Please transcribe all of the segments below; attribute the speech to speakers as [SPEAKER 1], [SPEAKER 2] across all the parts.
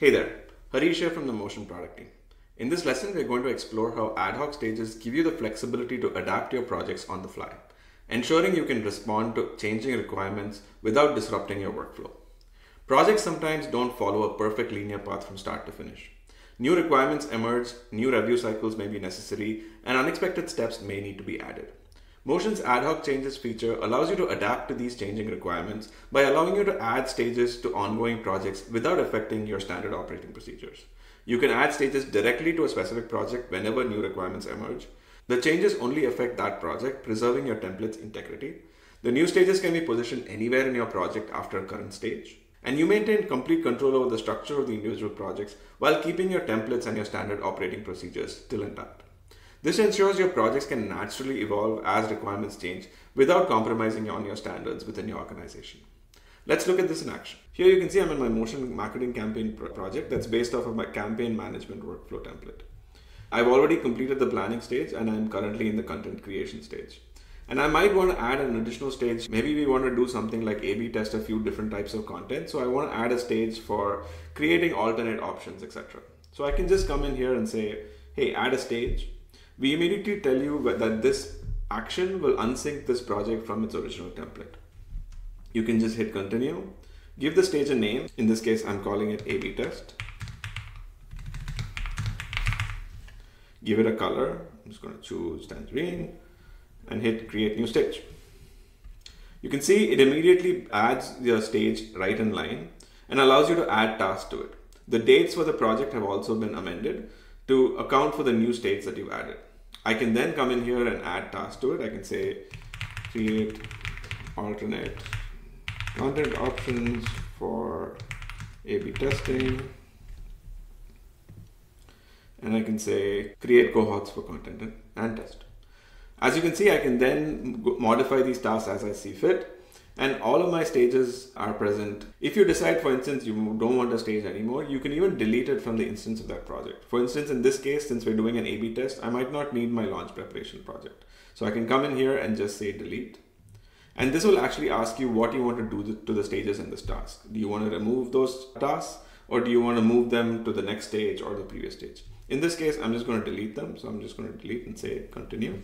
[SPEAKER 1] Hey there, Harish here from the Motion product team. In this lesson, we're going to explore how ad hoc stages give you the flexibility to adapt your projects on the fly, ensuring you can respond to changing requirements without disrupting your workflow. Projects sometimes don't follow a perfect linear path from start to finish. New requirements emerge, new review cycles may be necessary, and unexpected steps may need to be added. Motion's ad hoc changes feature allows you to adapt to these changing requirements by allowing you to add stages to ongoing projects without affecting your standard operating procedures. You can add stages directly to a specific project whenever new requirements emerge. The changes only affect that project, preserving your template's integrity. The new stages can be positioned anywhere in your project after a current stage. And you maintain complete control over the structure of the individual projects while keeping your templates and your standard operating procedures still intact. This ensures your projects can naturally evolve as requirements change without compromising on your standards within your organization. Let's look at this in action. Here you can see I'm in my motion marketing campaign project that's based off of my campaign management workflow template. I've already completed the planning stage and I'm currently in the content creation stage. And I might want to add an additional stage. Maybe we want to do something like A B test a few different types of content. So I want to add a stage for creating alternate options, etc. So I can just come in here and say, hey, add a stage we immediately tell you that this action will unsync this project from its original template. You can just hit continue, give the stage a name. In this case, I'm calling it A-B test. Give it a color. I'm just going to choose tangerine and hit create new stage. You can see it immediately adds the stage right in line and allows you to add tasks to it. The dates for the project have also been amended to account for the new states that you've added. I can then come in here and add tasks to it. I can say create alternate content options for A-B testing. And I can say create cohorts for content and, test. As you can see, I can then modify these tasks as I see fit and all of my stages are present. If you decide, for instance, you don't want a stage anymore, you can even delete it from the instance of that project. For instance, in this case, since we're doing an A-B test, I might not need my launch preparation project. So I can come in here and just say delete. And this will actually ask you what you want to do to the stages in this task. Do you want to remove those tasks or do you want to move them to the next stage or the previous stage? In this case, I'm just going to delete them. So I'm just going to delete and say continue.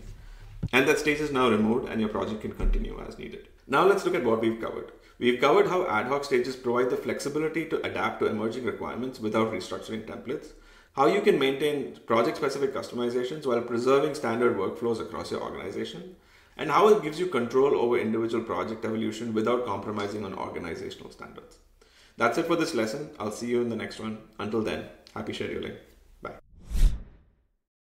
[SPEAKER 1] And that stage is now removed and your project can continue as needed. Now let's look at what we've covered. We've covered how ad hoc stages provide the flexibility to adapt to emerging requirements without restructuring templates, how you can maintain project-specific customizations while preserving standard workflows across your organization, and how it gives you control over individual project evolution without compromising on organizational standards. That's it for this lesson. I'll see you in the next one. Until then, happy scheduling.